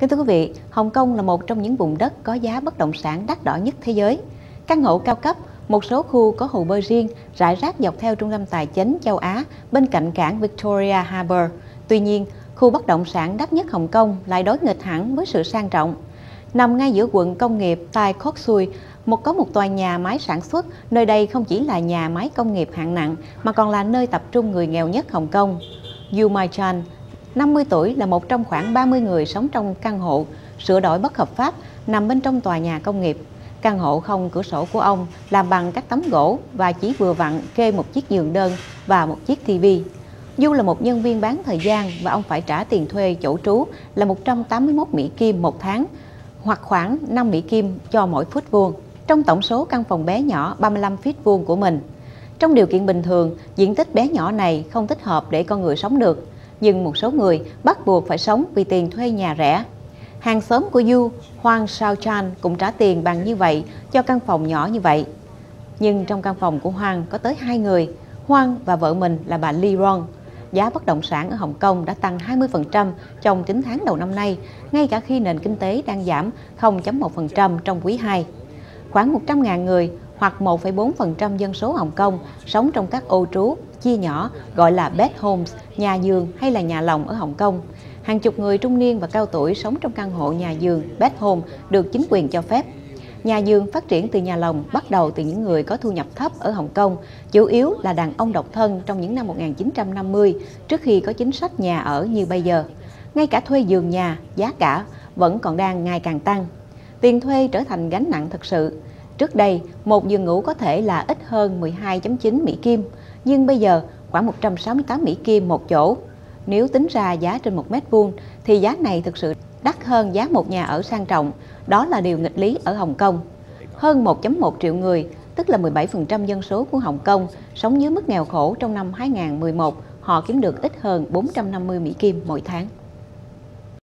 Kính thưa quý vị, Hồng Kông là một trong những vùng đất có giá bất động sản đắt đỏ nhất thế giới. Căn hộ cao cấp, một số khu có hồ bơi riêng, rải rác dọc theo trung tâm tài chính châu Á bên cạnh cảng Victoria Harbour. Tuy nhiên, khu bất động sản đắt nhất Hồng Kông lại đối nghịch hẳn với sự sang trọng. Nằm ngay giữa quận công nghiệp Tai Kok Sui, một có một tòa nhà máy sản xuất, nơi đây không chỉ là nhà máy công nghiệp hạng nặng mà còn là nơi tập trung người nghèo nhất Hồng Kông. Yu Mai Chan, 50 tuổi là một trong khoảng 30 người sống trong căn hộ sửa đổi bất hợp pháp nằm bên trong tòa nhà công nghiệp. Căn hộ không cửa sổ của ông làm bằng các tấm gỗ và chỉ vừa vặn kê một chiếc giường đơn và một chiếc tivi. Du là một nhân viên bán thời gian và ông phải trả tiền thuê chỗ trú là 181 Mỹ Kim một tháng hoặc khoảng 5 Mỹ Kim cho mỗi phút vuông trong tổng số căn phòng bé nhỏ 35 feet vuông của mình. Trong điều kiện bình thường, diện tích bé nhỏ này không thích hợp để con người sống được nhưng một số người bắt buộc phải sống vì tiền thuê nhà rẻ. Hàng xóm của Du, Hoang, Sao Chan cũng trả tiền bằng như vậy cho căn phòng nhỏ như vậy. Nhưng trong căn phòng của Hoang có tới hai người, Hoang và vợ mình là bà Lee Ron. Giá bất động sản ở Hồng Kông đã tăng 20% trong 9 tháng đầu năm nay, ngay cả khi nền kinh tế đang giảm 0.1% trong quý 2. Khoảng 100.000 người hoặc 1,4% dân số Hồng Kông sống trong các ô trú chia nhỏ gọi là bed homes, nhà giường hay là nhà lồng ở Hồng Kông. Hàng chục người trung niên và cao tuổi sống trong căn hộ nhà giường bed home được chính quyền cho phép. Nhà giường phát triển từ nhà lồng bắt đầu từ những người có thu nhập thấp ở Hồng Kông, chủ yếu là đàn ông độc thân trong những năm 1950 trước khi có chính sách nhà ở như bây giờ. Ngay cả thuê giường nhà, giá cả vẫn còn đang ngày càng tăng. Tiền thuê trở thành gánh nặng thực sự. Trước đây, một giường ngủ có thể là ít hơn 12.9 Mỹ Kim, nhưng bây giờ khoảng 168 Mỹ Kim một chỗ. Nếu tính ra giá trên một mét vuông thì giá này thực sự đắt hơn giá một nhà ở sang trọng. Đó là điều nghịch lý ở Hồng Kông. Hơn 1.1 triệu người, tức là 17% dân số của Hồng Kông, sống dưới mức nghèo khổ trong năm 2011, họ kiếm được ít hơn 450 Mỹ Kim mỗi tháng.